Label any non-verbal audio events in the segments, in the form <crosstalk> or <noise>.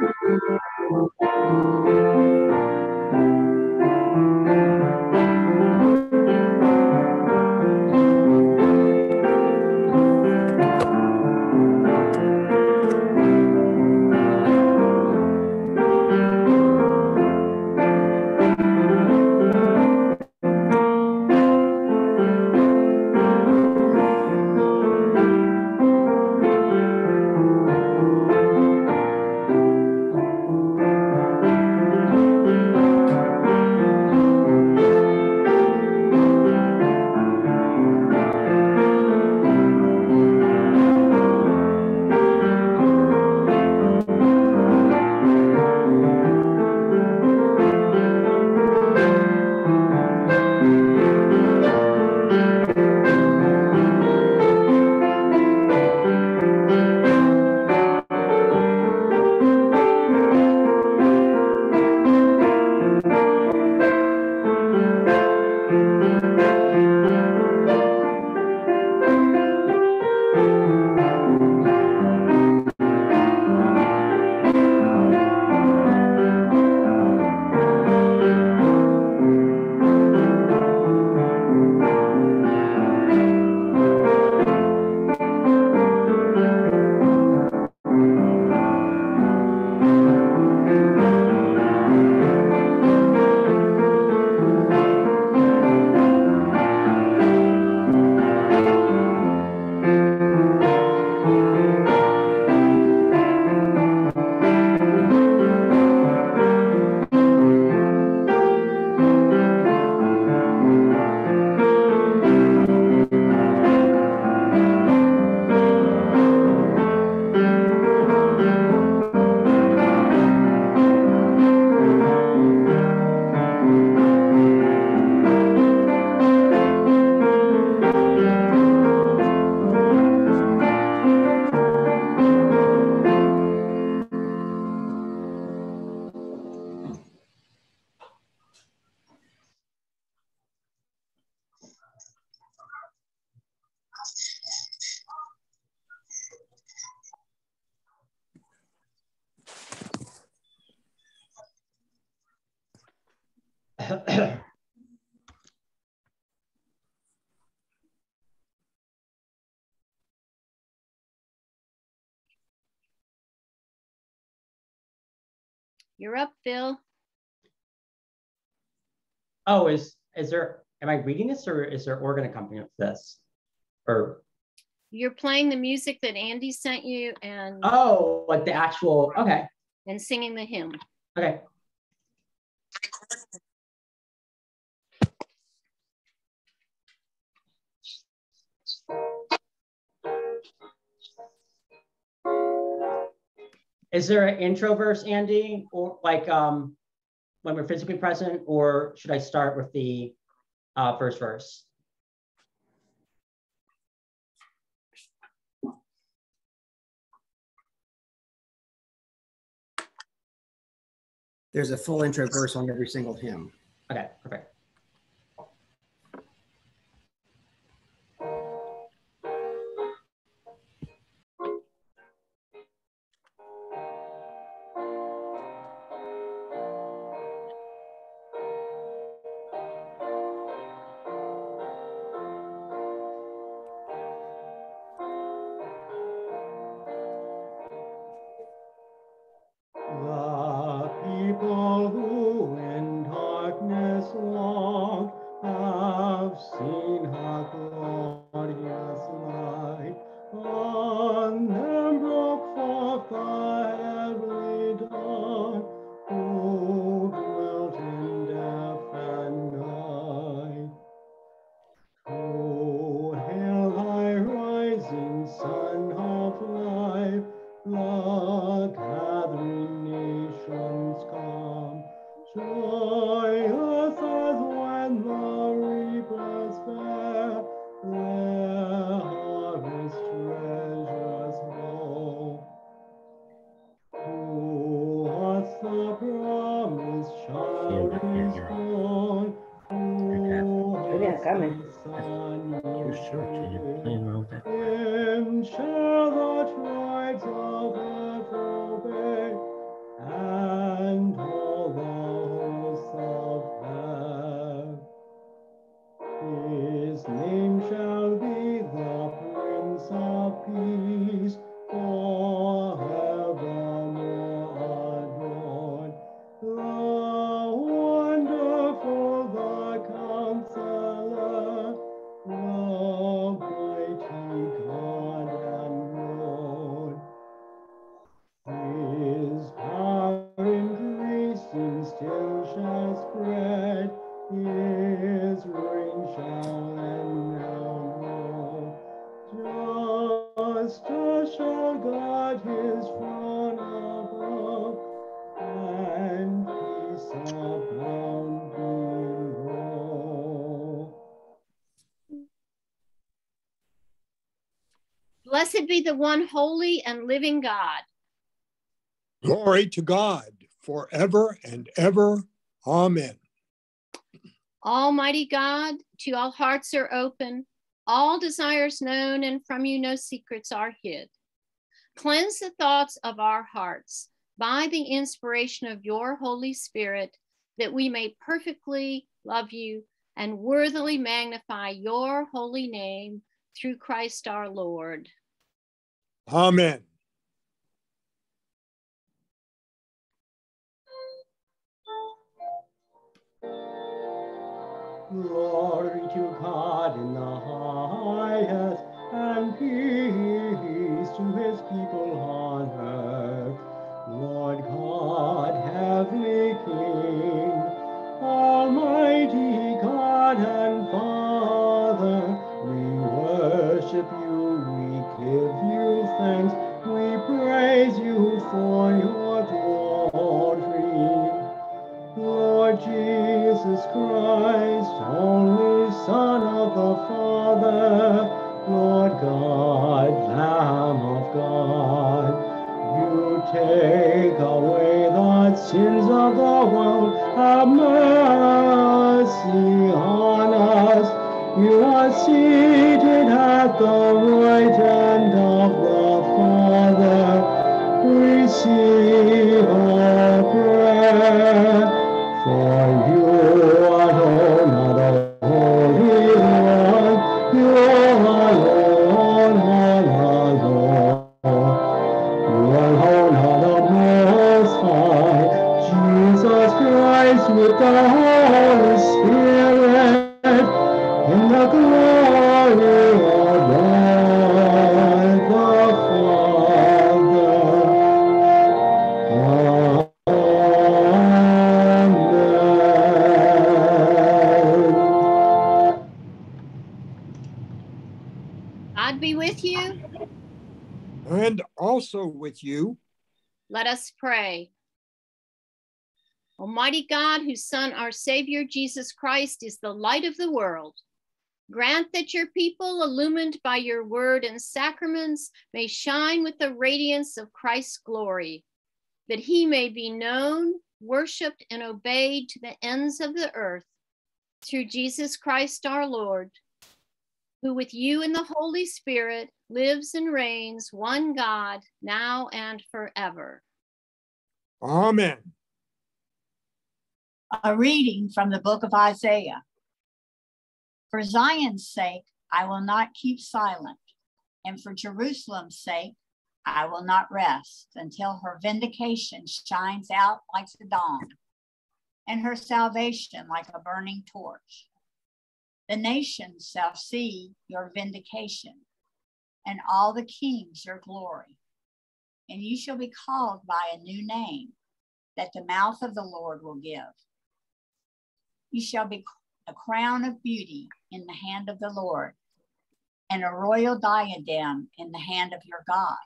Thank you. You're up, Phil. Oh, is is there? Am I reading this, or is there organ accompaniment to this? Or you're playing the music that Andy sent you, and oh, like the actual okay, and singing the hymn. Okay. Is there an intro verse, Andy, or like um, when we're physically present, or should I start with the uh, first verse? There's a full intro verse on every single hymn. Okay, perfect. Above, and peace abounding. Blessed be the one holy and living God. Glory to God forever and ever. Amen. Almighty God, to all hearts are open, all desires known, and from you no secrets are hid. Cleanse the thoughts of our hearts by the inspiration of your Holy Spirit, that we may perfectly love you and worthily magnify your holy name through Christ our Lord. Amen. Glory to God in the highest, and peace to his people on earth. Lord God, heavenly King, Almighty God and Father, we worship you, we give you thanks, we praise you for your glory. Lord Jesus Christ, only Son of the Father, You Almighty God, whose Son, our Savior Jesus Christ, is the light of the world, grant that your people, illumined by your word and sacraments, may shine with the radiance of Christ's glory, that he may be known, worshiped, and obeyed to the ends of the earth through Jesus Christ our Lord, who with you in the Holy Spirit lives and reigns, one God, now and forever. Amen. A reading from the book of Isaiah. For Zion's sake, I will not keep silent, and for Jerusalem's sake, I will not rest until her vindication shines out like the dawn, and her salvation like a burning torch. The nations shall see your vindication, and all the kings your glory. And you shall be called by a new name that the mouth of the Lord will give. You shall be a crown of beauty in the hand of the Lord, and a royal diadem in the hand of your God.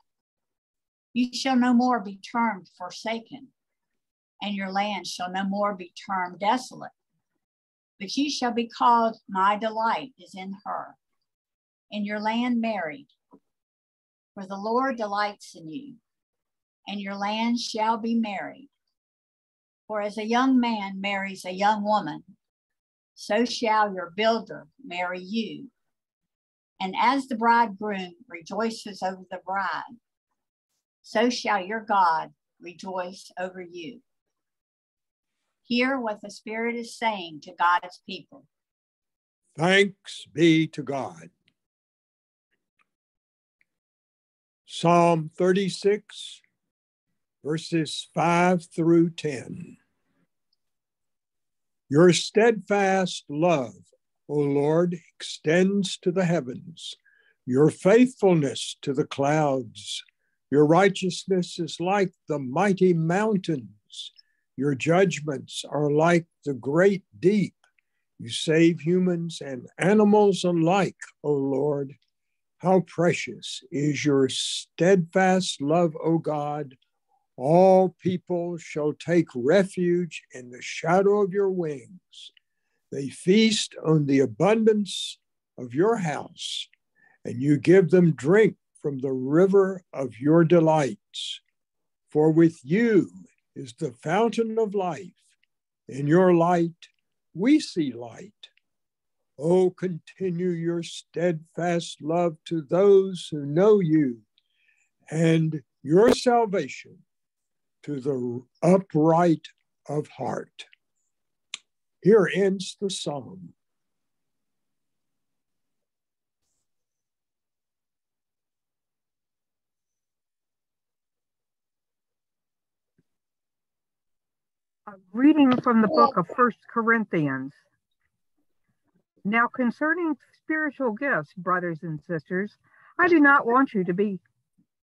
You shall no more be termed forsaken, and your land shall no more be termed desolate. But you shall be called, My delight is in her, and your land married. For the Lord delights in you, and your land shall be married. For as a young man marries a young woman, so shall your builder marry you. And as the bridegroom rejoices over the bride, so shall your God rejoice over you. Hear what the Spirit is saying to God's people. Thanks be to God. Psalm 36, verses 5 through 10. Your steadfast love, O Lord, extends to the heavens, your faithfulness to the clouds. Your righteousness is like the mighty mountains. Your judgments are like the great deep. You save humans and animals alike, O Lord. How precious is your steadfast love, O God. All people shall take refuge in the shadow of your wings. They feast on the abundance of your house, and you give them drink from the river of your delights. For with you is the fountain of life. In your light, we see light. Oh, continue your steadfast love to those who know you and your salvation to the upright of heart. Here ends the psalm. A reading from the book of First Corinthians. Now, concerning spiritual gifts, brothers and sisters, I do not want you to be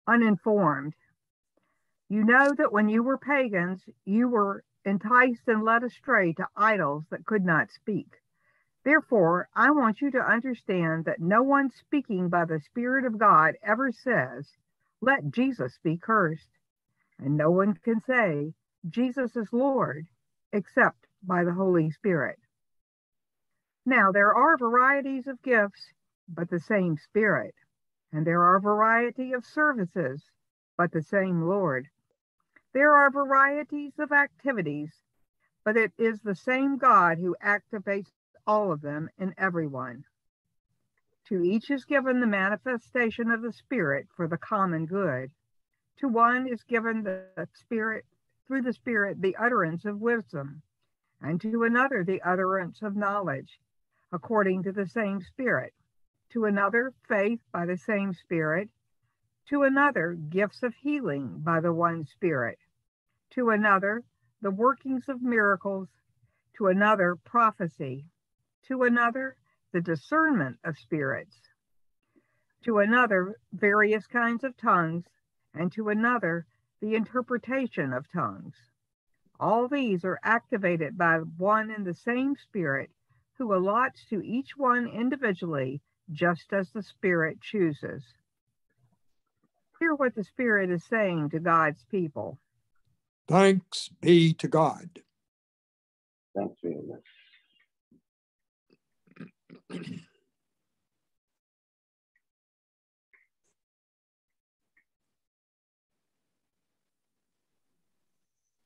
uninformed. You know that when you were pagans, you were enticed and led astray to idols that could not speak. Therefore, I want you to understand that no one speaking by the Spirit of God ever says, Let Jesus be cursed. And no one can say, Jesus is Lord, except by the Holy Spirit. Now, there are varieties of gifts, but the same Spirit. And there are variety of services, but the same Lord. There are varieties of activities, but it is the same God who activates all of them in everyone. To each is given the manifestation of the Spirit for the common good. To one is given the Spirit through the Spirit the utterance of wisdom, and to another the utterance of knowledge, according to the same Spirit, to another faith by the same Spirit, to another gifts of healing by the one Spirit, to another the workings of miracles, to another prophecy, to another the discernment of spirits, to another various kinds of tongues, and to another the interpretation of tongues. All these are activated by one and the same Spirit who allots to each one individually just as the Spirit chooses. Hear what the Spirit is saying to God's people. Thanks be to God. Thanks very <clears throat>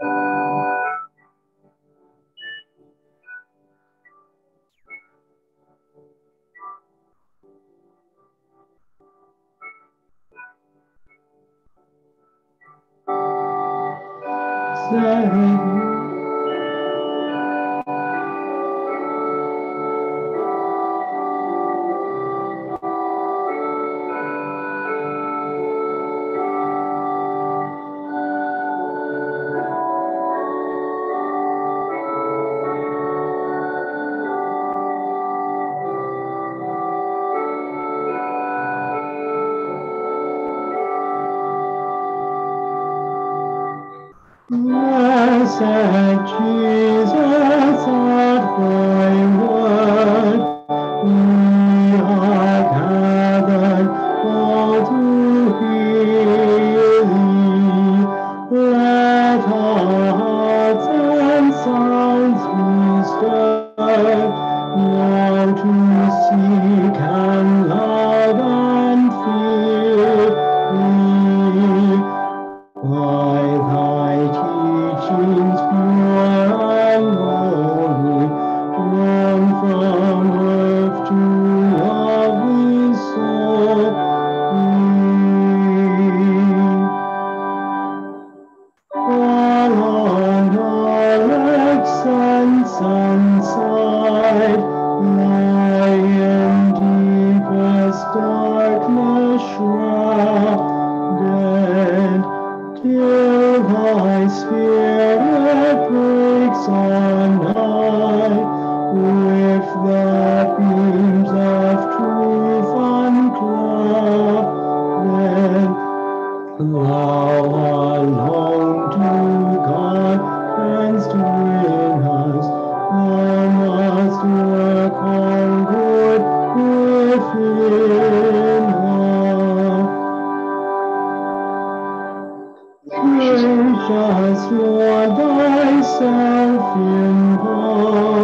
much. Blessed Jesus, Gracious Lord, thyself impart, light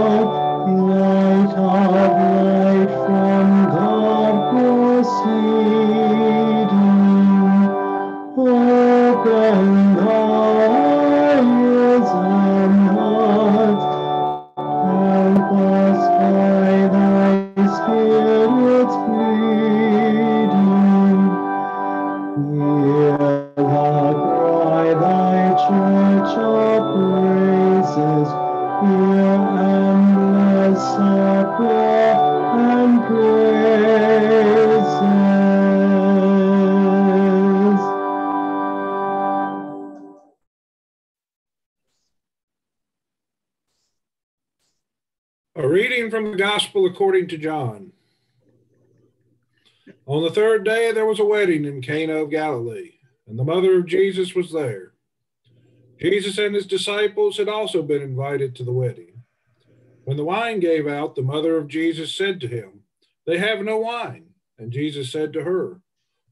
according to John. On the third day, there was a wedding in Cana of Galilee, and the mother of Jesus was there. Jesus and his disciples had also been invited to the wedding. When the wine gave out, the mother of Jesus said to him, They have no wine. And Jesus said to her,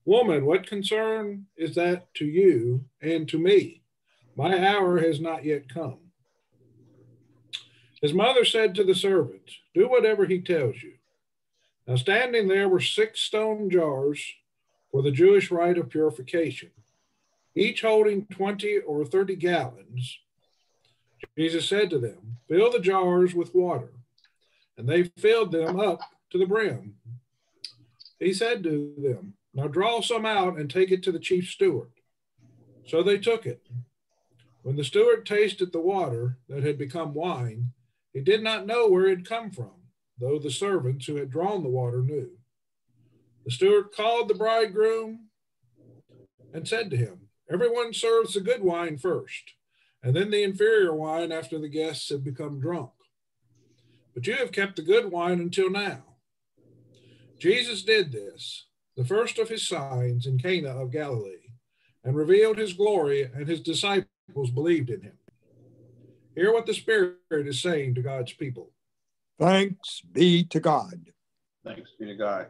Woman, what concern is that to you and to me? My hour has not yet come. His mother said to the servants, Do whatever he tells you. Now, standing there were six stone jars for the Jewish rite of purification, each holding 20 or 30 gallons. Jesus said to them, Fill the jars with water. And they filled them up to the brim. He said to them, Now draw some out and take it to the chief steward. So they took it. When the steward tasted the water that had become wine, he did not know where it had come from, though the servants who had drawn the water knew. The steward called the bridegroom and said to him, Everyone serves the good wine first, and then the inferior wine after the guests have become drunk. But you have kept the good wine until now. Jesus did this, the first of his signs in Cana of Galilee, and revealed his glory, and his disciples believed in him. Hear what the Spirit is saying to God's people. Thanks be to God. Thanks be to God.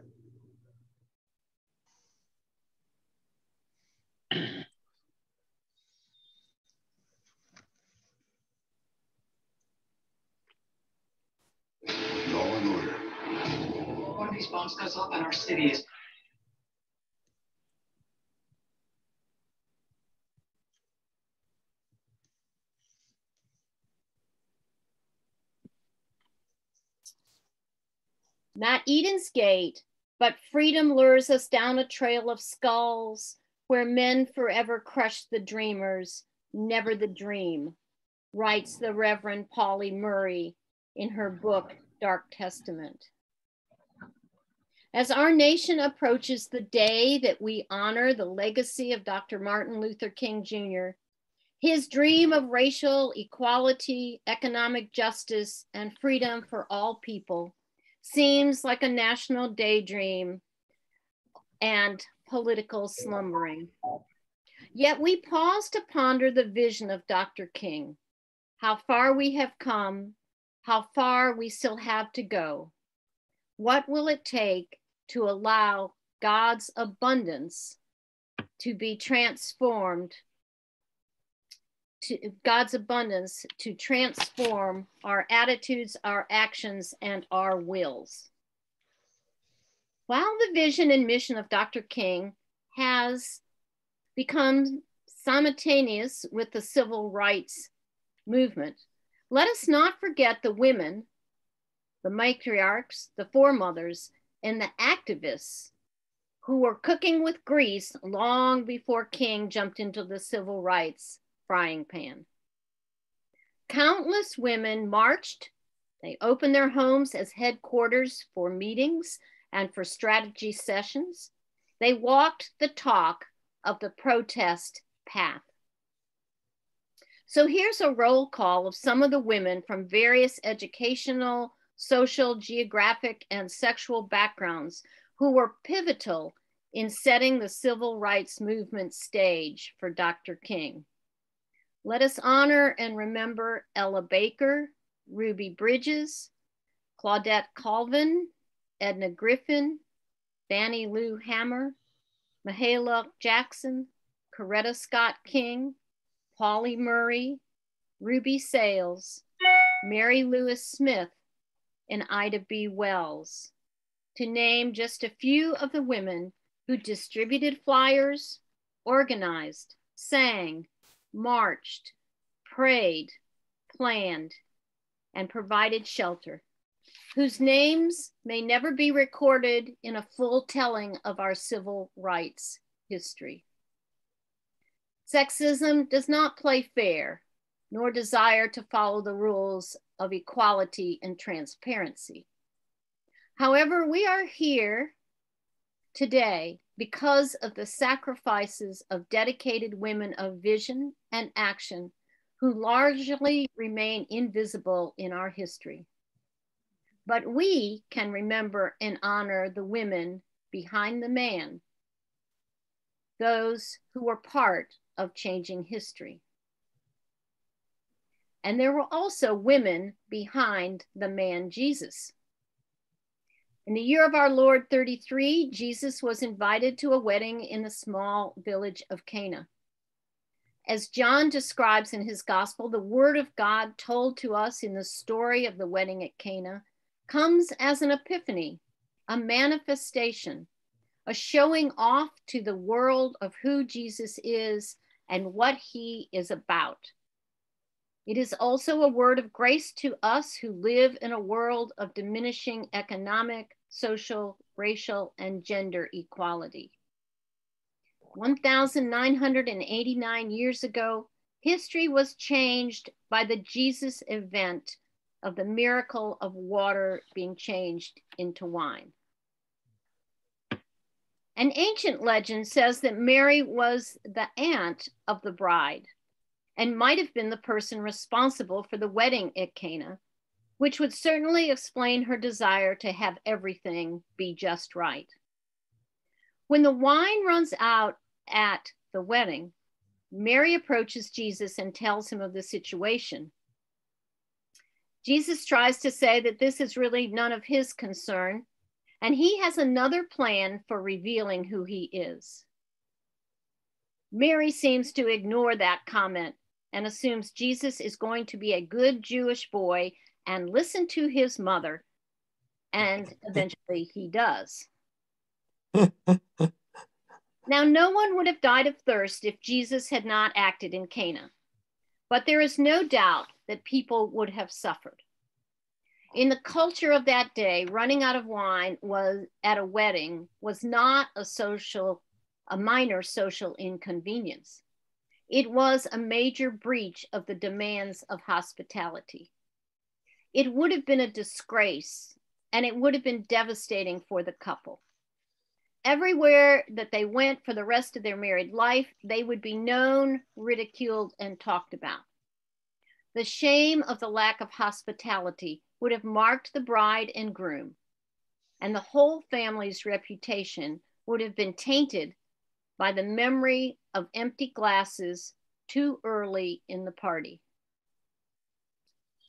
Law and order. One of these bombs goes off and our city is. Not Eden's gate, but freedom lures us down a trail of skulls where men forever crush the dreamers, never the dream, writes the Reverend Pauli Murray in her book, Dark Testament. As our nation approaches the day that we honor the legacy of Dr. Martin Luther King Jr., his dream of racial equality, economic justice, and freedom for all people seems like a national daydream and political slumbering. Yet we pause to ponder the vision of Dr. King, how far we have come, how far we still have to go. What will it take to allow God's abundance to be transformed to God's abundance to transform our attitudes, our actions, and our wills. While the vision and mission of Dr. King has become simultaneous with the civil rights movement, let us not forget the women, the matriarchs, the foremothers, and the activists who were cooking with grease long before King jumped into the civil rights frying pan. Countless women marched. They opened their homes as headquarters for meetings and for strategy sessions. They walked the talk of the protest path. So here's a roll call of some of the women from various educational, social, geographic, and sexual backgrounds who were pivotal in setting the civil rights movement stage for Dr. King. Let us honor and remember Ella Baker, Ruby Bridges, Claudette Colvin, Edna Griffin, Fannie Lou Hamer, Mahalia Jackson, Coretta Scott King, Pauli Murray, Ruby Sales, Mary Louise Smith, and Ida B. Wells, to name just a few of the women who distributed flyers, organized, sang, marched, prayed, planned, and provided shelter, whose names may never be recorded in a full telling of our civil rights history. Sexism does not play fair, nor desire to follow the rules of equality and transparency. However, we are here today because of the sacrifices of dedicated women of vision and action who largely remain invisible in our history. But we can remember and honor the women behind the man, those who were part of changing history. And there were also women behind the man Jesus. In the year of our Lord 33, Jesus was invited to a wedding in the small village of Cana. As John describes in his gospel, the word of God told to us in the story of the wedding at Cana comes as an epiphany, a manifestation, a showing off to the world of who Jesus is and what he is about. It is also a word of grace to us who live in a world of diminishing economic, social, racial, and gender equality. 1,989 years ago, history was changed by the Jesus event of the miracle of water being changed into wine. An ancient legend says that Mary was the aunt of the bride and might have been the person responsible for the wedding at Cana which would certainly explain her desire to have everything be just right. When the wine runs out at the wedding, Mary approaches Jesus and tells him of the situation. Jesus tries to say that this is really none of his concern, and he has another plan for revealing who he is. Mary seems to ignore that comment and assumes Jesus is going to be a good Jewish boy and listen to his mother. And <laughs> eventually he does. <laughs> now, no one would have died of thirst if Jesus had not acted in Cana, but there is no doubt that people would have suffered. In the culture of that day, running out of wine was at a wedding was not a social, a minor social inconvenience. It was a major breach of the demands of hospitality it would have been a disgrace and it would have been devastating for the couple. Everywhere that they went for the rest of their married life, they would be known, ridiculed, and talked about. The shame of the lack of hospitality would have marked the bride and groom, and the whole family's reputation would have been tainted by the memory of empty glasses too early in the party.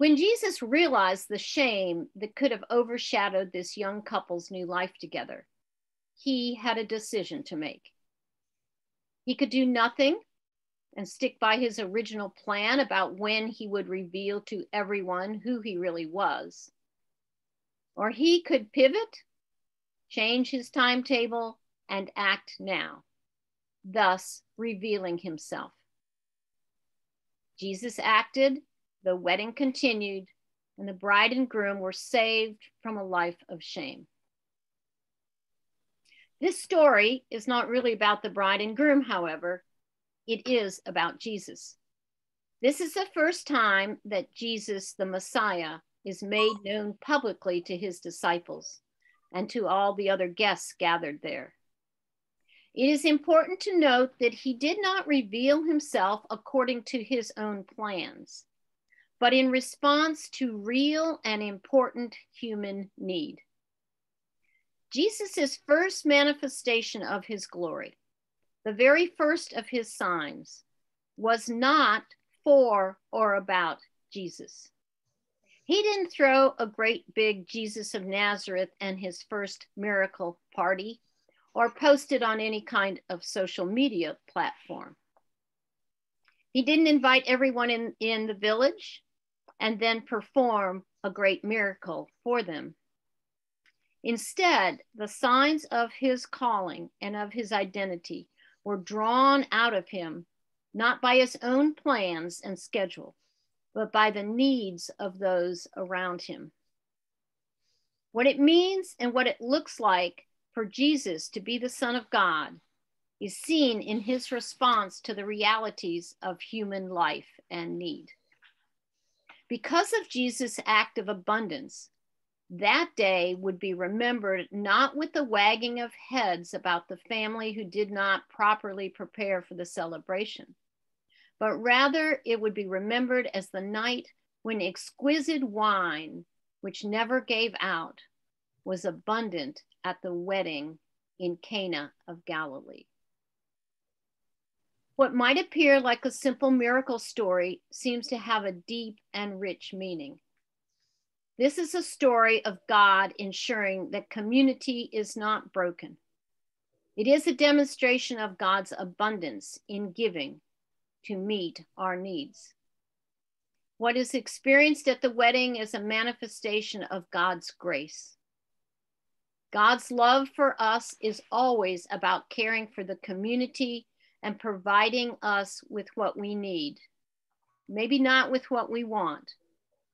When Jesus realized the shame that could have overshadowed this young couple's new life together, he had a decision to make. He could do nothing and stick by his original plan about when he would reveal to everyone who he really was. Or he could pivot, change his timetable, and act now, thus revealing himself. Jesus acted the wedding continued, and the bride and groom were saved from a life of shame. This story is not really about the bride and groom, however, it is about Jesus. This is the first time that Jesus, the Messiah, is made known publicly to his disciples and to all the other guests gathered there. It is important to note that he did not reveal himself according to his own plans but in response to real and important human need. Jesus' first manifestation of his glory, the very first of his signs, was not for or about Jesus. He didn't throw a great big Jesus of Nazareth and his first miracle party or post it on any kind of social media platform. He didn't invite everyone in, in the village and then perform a great miracle for them. Instead, the signs of his calling and of his identity were drawn out of him, not by his own plans and schedule, but by the needs of those around him. What it means and what it looks like for Jesus to be the Son of God is seen in his response to the realities of human life and need. Because of Jesus' act of abundance, that day would be remembered not with the wagging of heads about the family who did not properly prepare for the celebration, but rather it would be remembered as the night when exquisite wine, which never gave out, was abundant at the wedding in Cana of Galilee. What might appear like a simple miracle story seems to have a deep and rich meaning. This is a story of God ensuring that community is not broken. It is a demonstration of God's abundance in giving to meet our needs. What is experienced at the wedding is a manifestation of God's grace. God's love for us is always about caring for the community and providing us with what we need. Maybe not with what we want,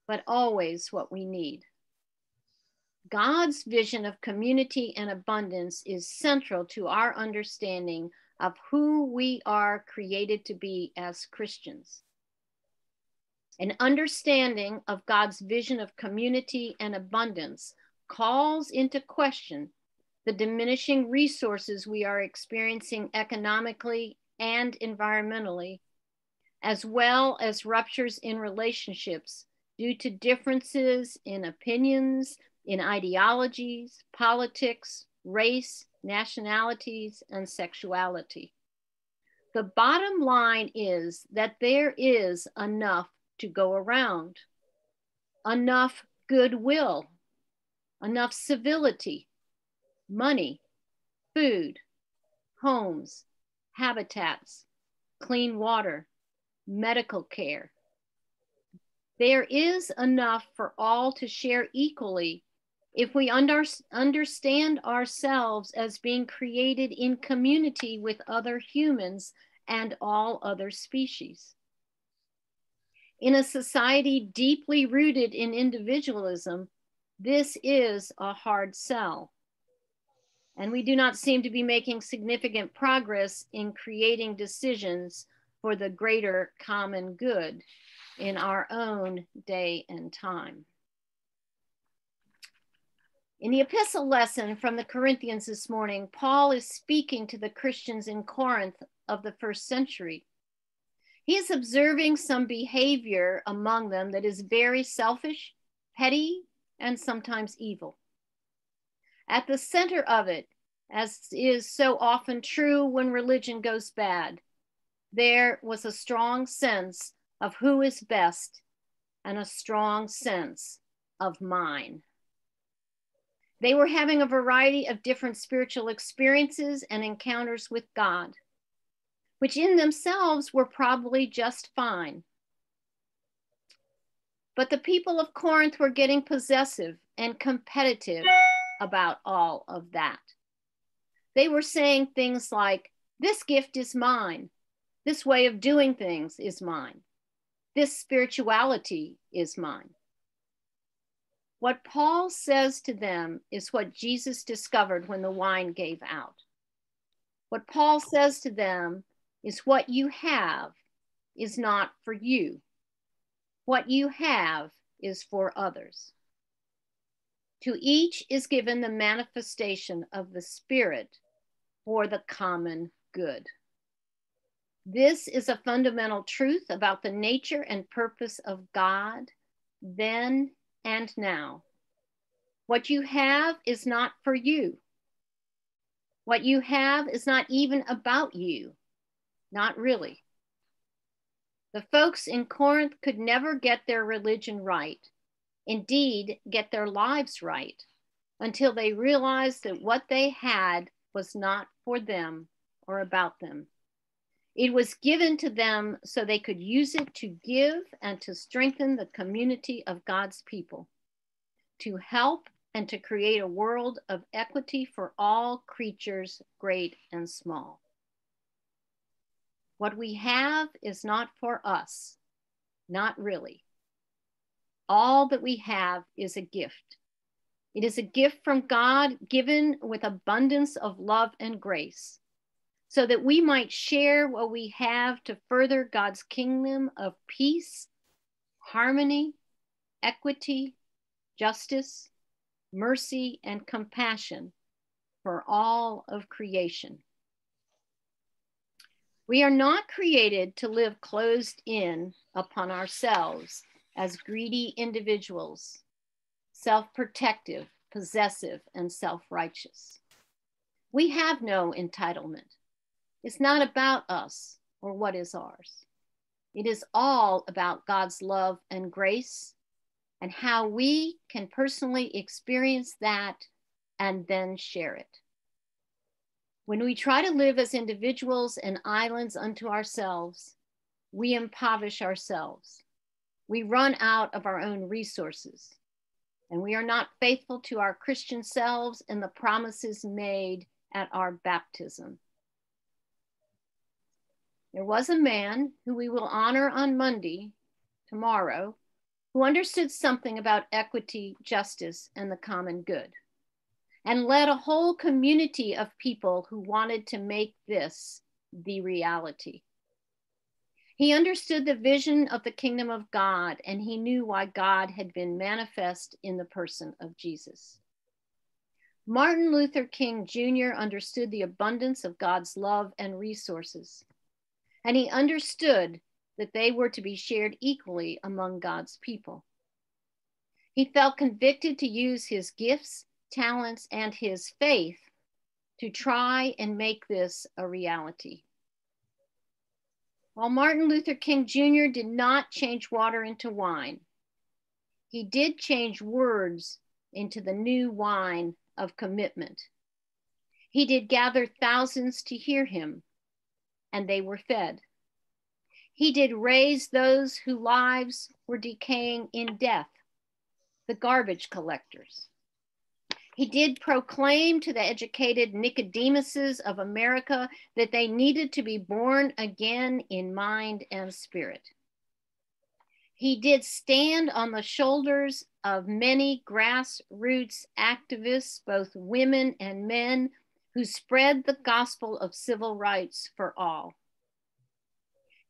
but always what we need. God's vision of community and abundance is central to our understanding of who we are created to be as Christians. An understanding of God's vision of community and abundance calls into question the diminishing resources we are experiencing economically and environmentally, as well as ruptures in relationships due to differences in opinions, in ideologies, politics, race, nationalities, and sexuality. The bottom line is that there is enough to go around, enough goodwill, enough civility, money, food, homes, habitats, clean water, medical care. There is enough for all to share equally if we under, understand ourselves as being created in community with other humans and all other species. In a society deeply rooted in individualism, this is a hard sell and we do not seem to be making significant progress in creating decisions for the greater common good in our own day and time. In the epistle lesson from the Corinthians this morning, Paul is speaking to the Christians in Corinth of the first century. He is observing some behavior among them that is very selfish, petty, and sometimes evil. At the center of it, as is so often true when religion goes bad, there was a strong sense of who is best and a strong sense of mine. They were having a variety of different spiritual experiences and encounters with God, which in themselves were probably just fine. But the people of Corinth were getting possessive and competitive about all of that. They were saying things like, This gift is mine. This way of doing things is mine. This spirituality is mine. What Paul says to them is what Jesus discovered when the wine gave out. What Paul says to them is what you have is not for you. What you have is for others. To each is given the manifestation of the Spirit for the common good. This is a fundamental truth about the nature and purpose of God then and now. What you have is not for you. What you have is not even about you. Not really. The folks in Corinth could never get their religion right indeed get their lives right until they realized that what they had was not for them or about them. It was given to them so they could use it to give and to strengthen the community of God's people, to help and to create a world of equity for all creatures, great and small. What we have is not for us, not really. All that we have is a gift. It is a gift from God given with abundance of love and grace. so that we might share what we have to further God's kingdom of peace, harmony, equity, justice, mercy, and compassion for all of creation. We are not created to live closed in upon ourselves as greedy individuals, self protective, possessive, and self righteous. We have no entitlement. It's not about us or what is ours. It is all about God's love and grace and how we can personally experience that and then share it. When we try to live as individuals and islands unto ourselves, we impoverish ourselves. We run out of our own resources, and we are not faithful to our Christian selves and the promises made at our baptism. There was a man who we will honor on Monday, tomorrow, who understood something about equity, justice, and the common good, and led a whole community of people who wanted to make this the reality. He understood the vision of the kingdom of God, and he knew why God had been manifest in the person of Jesus. Martin Luther King Jr. understood the abundance of God's love and resources, and he understood that they were to be shared equally among God's people. He felt convicted to use his gifts, talents, and his faith to try and make this a reality. While Martin Luther King Jr. did not change water into wine, he did change words into the new wine of commitment. He did gather thousands to hear him, and they were fed. He did raise those whose lives were decaying in death, the garbage collectors. He did proclaim to the educated Nicodemuses of America that they needed to be born again in mind and spirit. He did stand on the shoulders of many grassroots activists, both women and men, who spread the gospel of civil rights for all.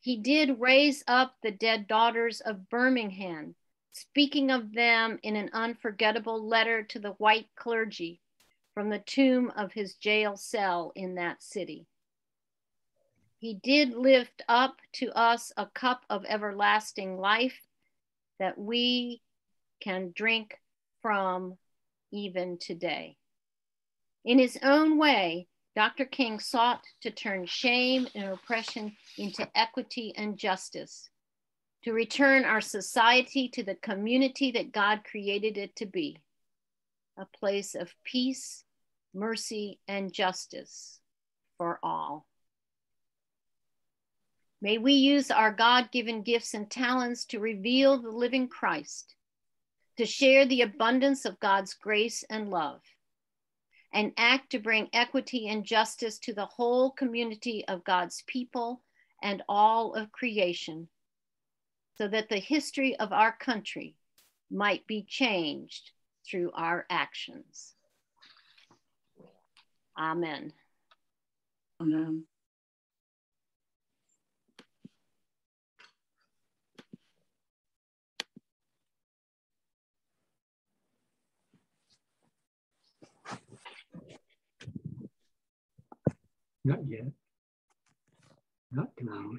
He did raise up the dead daughters of Birmingham, speaking of them in an unforgettable letter to the white clergy from the tomb of his jail cell in that city. He did lift up to us a cup of everlasting life that we can drink from even today. In his own way, Dr. King sought to turn shame and oppression into equity and justice, to return our society to the community that God created it to be a place of peace, mercy, and justice for all. May we use our God given gifts and talents to reveal the living Christ, to share the abundance of God's grace and love and act to bring equity and justice to the whole community of God's people and all of creation, so that the history of our country might be changed through our actions. Amen. Amen. Not yet. Not tonight.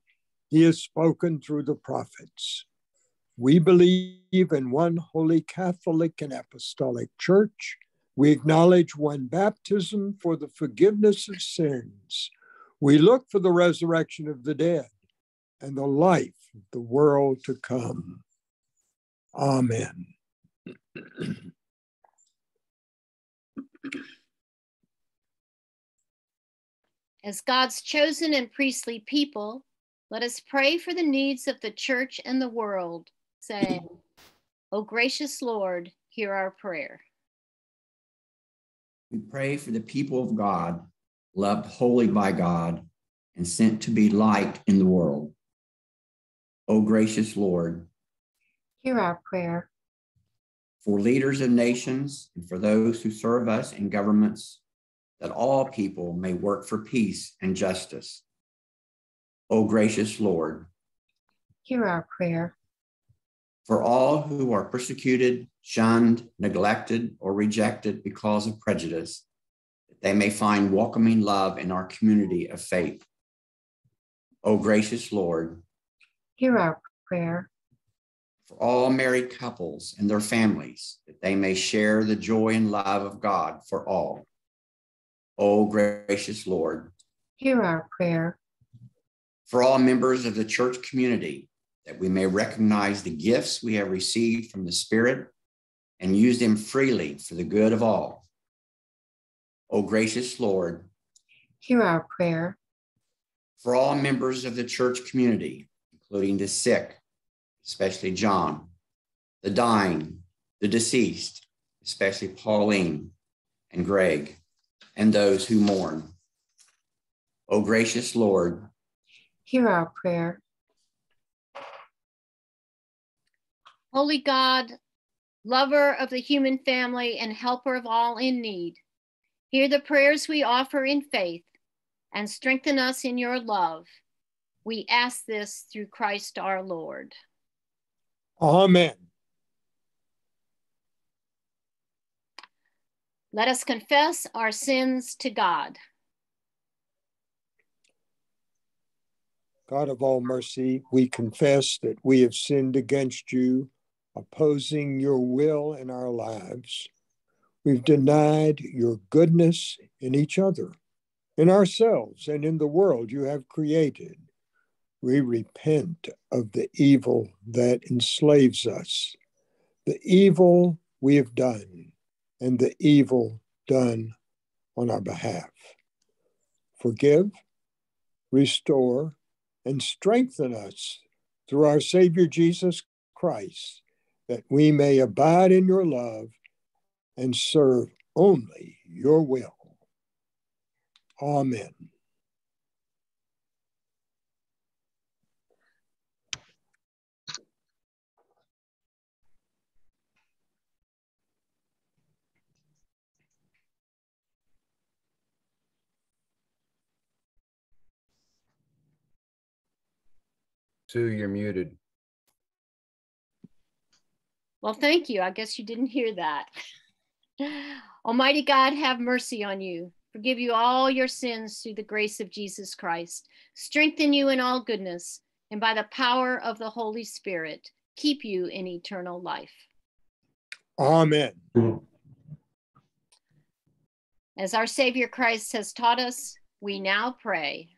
He has spoken through the prophets. We believe in one holy Catholic and Apostolic Church. We acknowledge one baptism for the forgiveness of sins. We look for the resurrection of the dead and the life of the world to come. Amen. As God's chosen and priestly people, let us pray for the needs of the church and the world, saying, O gracious Lord, hear our prayer. We pray for the people of God, loved wholly by God, and sent to be light in the world. O gracious Lord, hear our prayer. For leaders of nations and for those who serve us in governments, that all people may work for peace and justice. O gracious Lord, hear our prayer. For all who are persecuted, shunned, neglected, or rejected because of prejudice, that they may find welcoming love in our community of faith. O gracious Lord, hear our prayer. For all married couples and their families, that they may share the joy and love of God for all. O gracious Lord, hear our prayer. For all members of the church community, that we may recognize the gifts we have received from the Spirit and use them freely for the good of all. O gracious Lord, hear our prayer. For all members of the church community, including the sick, especially John, the dying, the deceased, especially Pauline and Greg, and those who mourn. O gracious Lord, hear our prayer. Holy God, lover of the human family and helper of all in need, hear the prayers we offer in faith and strengthen us in your love. We ask this through Christ our Lord. Amen. Let us confess our sins to God. God of all mercy, we confess that we have sinned against you, opposing your will in our lives. We've denied your goodness in each other, in ourselves, and in the world you have created. We repent of the evil that enslaves us, the evil we have done, and the evil done on our behalf. Forgive, restore, and strengthen us through our Savior Jesus Christ, that we may abide in your love and serve only your will. Amen. Sue, you're muted. Well, thank you. I guess you didn't hear that. <laughs> Almighty God, have mercy on you. Forgive you all your sins through the grace of Jesus Christ. Strengthen you in all goodness, and by the power of the Holy Spirit, keep you in eternal life. Amen. As our Savior Christ has taught us, we now pray.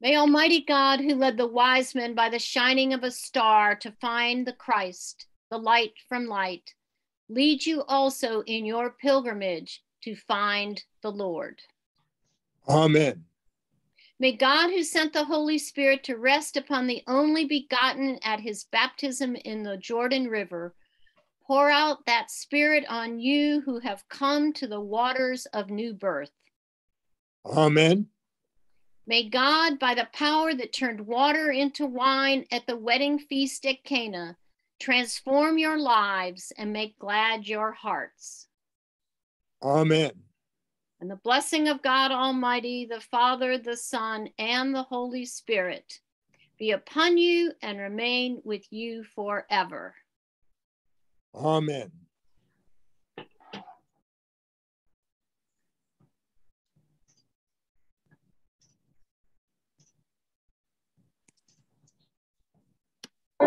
May Almighty God, who led the wise men by the shining of a star to find the Christ, the light from light, lead you also in your pilgrimage to find the Lord. Amen. May God, who sent the Holy Spirit to rest upon the only begotten at his baptism in the Jordan River, pour out that Spirit on you who have come to the waters of new birth. Amen. May God, by the power that turned water into wine at the wedding feast at Cana, transform your lives and make glad your hearts. Amen. And the blessing of God Almighty, the Father, the Son, and the Holy Spirit be upon you and remain with you forever. Amen. We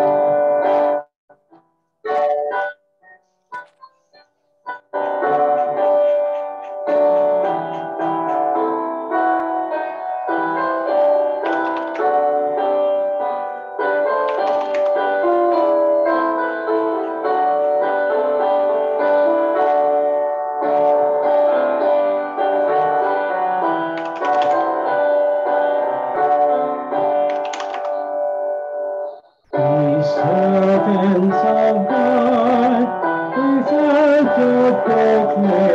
proclaim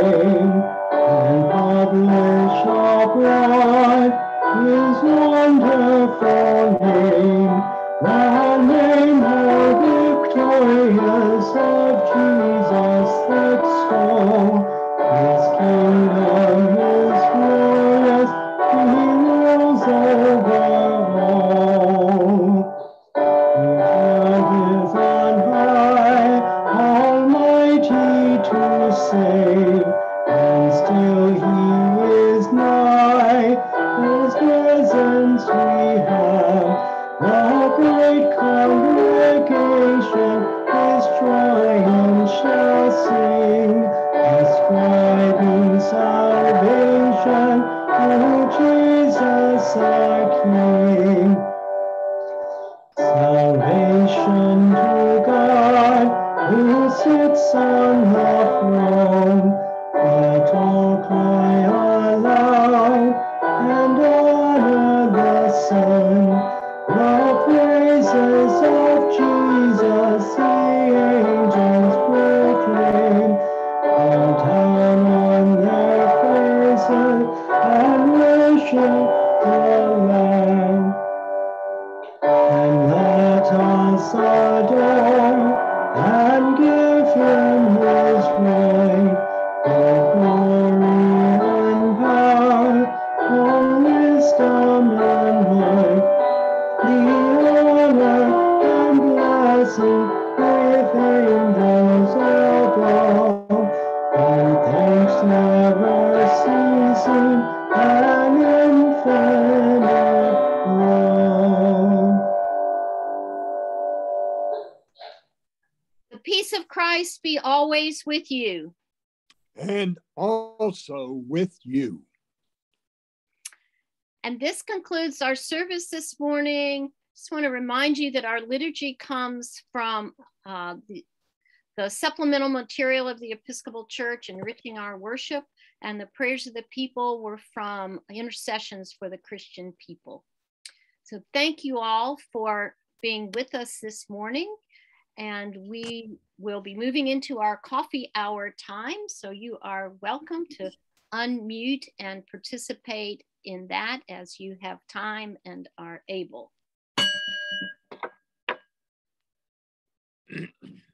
worship with you. And also with you. And this concludes our service this morning. Just want to remind you that our liturgy comes from uh, the, the supplemental material of the Episcopal Church enriching our worship, and the prayers of the people were from intercessions for the Christian people. So thank you all for being with us this morning. And we will be moving into our coffee hour time. So you are welcome to unmute and participate in that as you have time and are able. <clears throat>